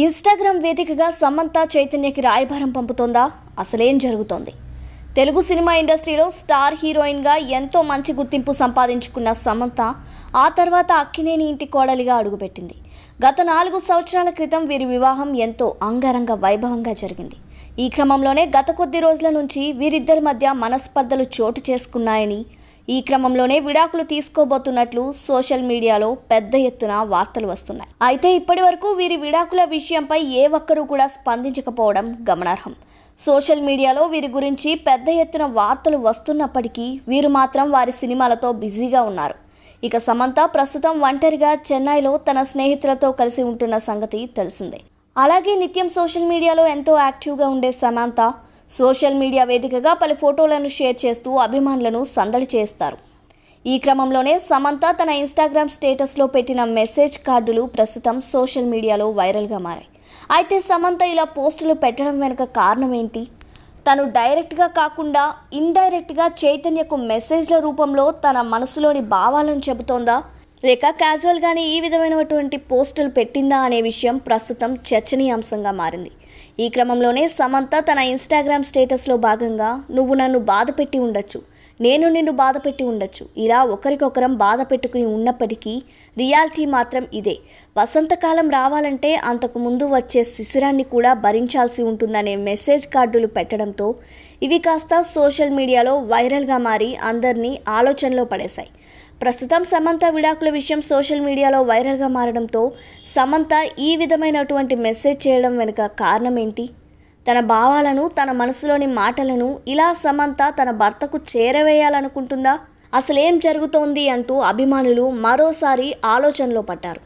Instagram వేదికగా సమంత చైతన్యకి రాయబారం పంపుతోందా? అసలేం జరుగుతోంది? తెలుగు సినిమా ఇండస్ట్రీలో స్టార్ హీరోయిన్గా ఎంతో మంచి గుర్తింపు సంపాదించుకున్న సమంత ఆ తర్వాత అక్కినేని ఇంటి కోడలిగా అడుగుపెట్టింది. గత నాలుగు సంవత్సరాల క్రితం వీరి వివాహం ఎంతో అంగరంగ వైభవంగా జరిగింది. ఈ క్రమంలోనే గత కొద్ది రోజుల నుంచి వీరిద్దరి మధ్య మనస్పర్ధలు చోటు చేసుకున్నాయని ఈ క్రమంలోనే విడాకులు తీసుకోబోతున్నట్లు సోషల్ మీడియాలో పెద్ద ఎత్తున వార్తలు వస్తున్నాయి. అయితే ఇప్పటి వరకు వీరి విడాకుల విషయంపై ఏ ఒక్కరూ కూడా స్పందించకపోవడం గమనార్హం. సోషల్ మీడియాలో వీరి గురించి పెద్ద ఎత్తున వార్తలు వస్తున్నప్పటికీ వీరు మాత్రం వారి సినిమాలతో బిజీగా ఉన్నారు. ఇక సమంత ప్రస్తుతం ఒంటరిగా చెన్నైలో తన స్నేహితులతో కలిసి ఉంటున్న సంగతి తెలిసిందే. అలాగే నిత్యం సోషల్ మీడియాలో ఎంతో యాక్టివ్గా ఉండే సమంత సోషల్ మీడియా వేదికగా పలు ఫోటోలను షేర్ చేస్తూ అభిమానులను సందడి చేస్తారు. ఈ క్రమంలోనే సమంత తన ఇన్స్టాగ్రామ్ స్టేటస్లో పెట్టిన మెసేజ్ కార్డులు ప్రస్తుతం సోషల్ మీడియాలో వైరల్గా మారాయి. అయితే సమంత ఇలా పోస్టులు పెట్టడం వెనుక కారణం ఏంటి? తను డైరెక్ట్గా కాకుండా ఇండైరెక్ట్గా చైతన్యకు మెసేజ్ల రూపంలో తన మనసులోని భావాలను చెబుతోందా? లేక క్యాజువల్గానే ఈ విధమైనటువంటి పోస్టులు పెట్టిందా అనే విషయం ప్రస్తుతం చర్చనీయాంశంగా మారింది. ఈ క్రమంలోనే సమంత తన ఇన్స్టాగ్రామ్ స్టేటస్లో భాగంగా నువ్వు నన్ను బాధ పెట్టి ఉండొచ్చు. నేను నిన్ను బాధ పెట్టి ఉండొచ్చు. ఇలా ఒకరికొకరం బాధ పెట్టుకుని ఉన్నప్పటికీ రియాలిటీ మాత్రం ఇదే. వసంతకాలం రావాలంటే అంతకు ముందు వచ్చే శిశిరాన్ని కూడా భరించాల్సి ఉంటుందనే మెసేజ్ కార్డులు పెట్టడంతో ఇవి కాస్త సోషల్ మీడియాలో వైరల్గా మారి అందరినీ ఆలోచనలో పడేశాయి. ప్రస్తుతం సమంత విడాకుల విషయం సోషల్ మీడియాలో వైరల్గా మారడంతో సమంత ఈ విధమైనటువంటి మెసేజ్ చేయడం వెనుక కారణం ఏంటి తన భావాలను తన మనసులోని మాటలను ఇలా సమంత తన భర్తకు చేరవేయాలనుకుంటుందా? అసలేం జరుగుతోంది అంటూ అభిమానులు మరోసారి ఆలోచనలో పడ్డారు.